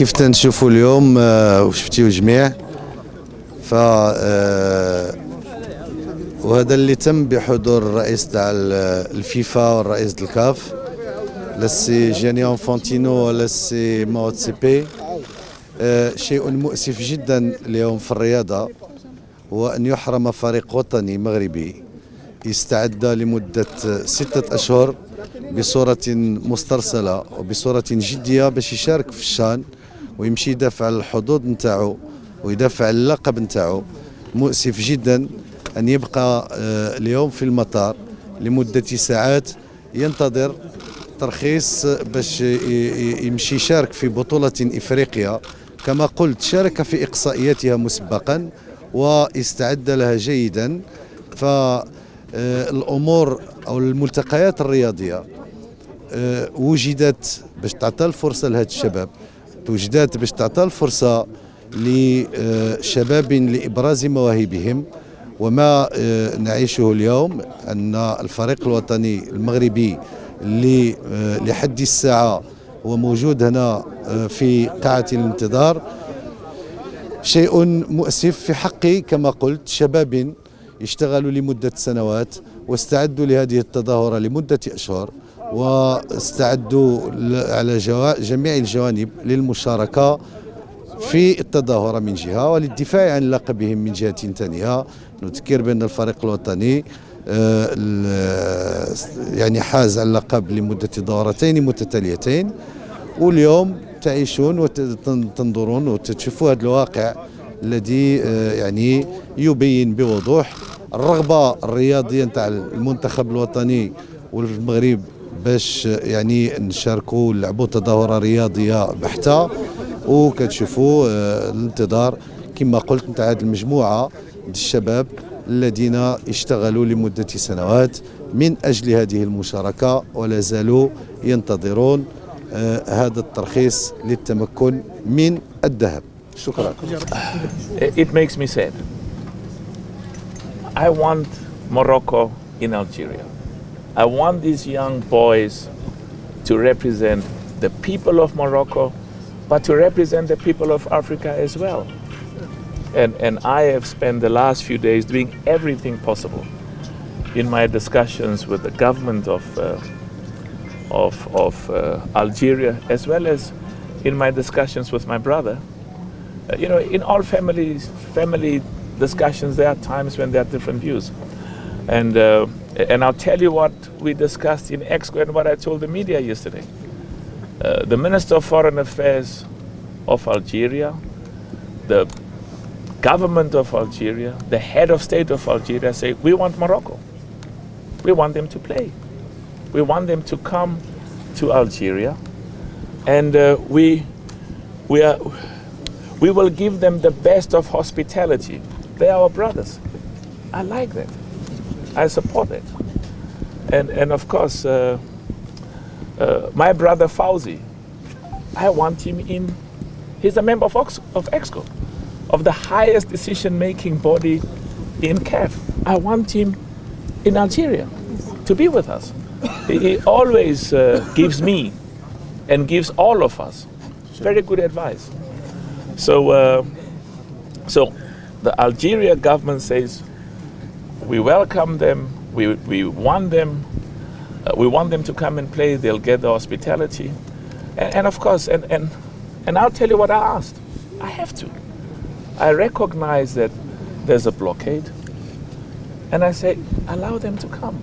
كيف تنشوفوا اليوم آه، وشفتيو جميع ف آه، وهذا اللي تم بحضور الرئيس تاع ال- الفيفا والرئيس الكاف السي جياني انفانتينو والسي موتسيبي آه، شيء مؤسف جدا اليوم في الرياضة هو أن يحرم فريق وطني مغربي استعد لمدة ستة أشهر بصورة مسترسلة وبصورة جدية باش يشارك في الشأن ويمشي يدافع على الحظوظ نتاعو ويدافع على اللقب نتاعو. مؤسف جدا أن يبقى آه، اليوم في المطار لمدة ساعات ينتظر ترخيص باش يمشي يشارك في بطولة إفريقيا. كما قلت شارك في إقصائياتها مسبقا واستعد لها جيدا. فالأمور أو الملتقيات الرياضية آه، وجدت باش تعطى الفرصة لهذا الشباب. توجدت باش تعطى الفرصة لشباب لإبراز مواهبهم. وما آه، نعيشه اليوم أن الفريق الوطني المغربي اللي آه، لحد الساعة هو موجود هنا آه، في قاعة الانتظار. شيء مؤسف في حقي كما قلت شباب اشتغلوا لمدة سنوات واستعدوا لهذه التظاهرة لمدة أشهر. واستعدوا على جميع الجوانب للمشاركة في التظاهرة من جهة وللدفاع عن لقبهم من جهة ثانية نذكر بأن الفريق الوطني آه، يعني حاز على اللقب لمدة دورتين متتاليتين واليوم تعيشون وتنظرون وتشوفوا هذا الواقع الذي آه، يعني يبين بوضوح الرغبة الرياضية نتاع المنتخب الوطني والمغرب باش يعني نشاركوا نلعبوا تظاهرة رياضية بحتة وكتشوفوا آه، الانتظار كما قلت نتاع هذه المجموعة ديال الشباب الذين اشتغلوا لمدة سنوات من أجل هذه المشاركة ولا زالوا ينتظرون آه، هذا الترخيص للتمكن من الذهب شكرا It makes me sad. I want Morocco in Algeria. I want these young boys to represent the people of Morocco, but to represent the people of Africa as well. And, and I have spent the last few days doing everything possible in my discussions with the government of, uh, of, of uh, Algeria, as well as in my discussions with my brother. Uh, you know, in all families, family discussions, there are times when there are different views. And, uh, and I'll tell you what we discussed in EXCO and what I told the media yesterday. Uh, the Minister of Foreign Affairs of Algeria, the government of Algeria, the head of state of Algeria say, we want Morocco. We want them to play. We want them to come to Algeria. And uh, we, we, are, we will give them the best of hospitality. They are our brothers. I like that. I support it. And, and of course, uh, uh, my brother Fauzi, I want him in. He's a member of, Ox- of EXCO, of the highest decision making body in CAF. I want him in Algeria to be with us. He, he always uh, gives me and gives all of us very good advice. So, uh, so the Algeria government says we welcome them, we, we want them, uh, we want them to come and play. They'll get the hospitality, and, and of course, and, and and I'll tell you what I asked. I have to. I recognize that there's a blockade, and I say allow them to come.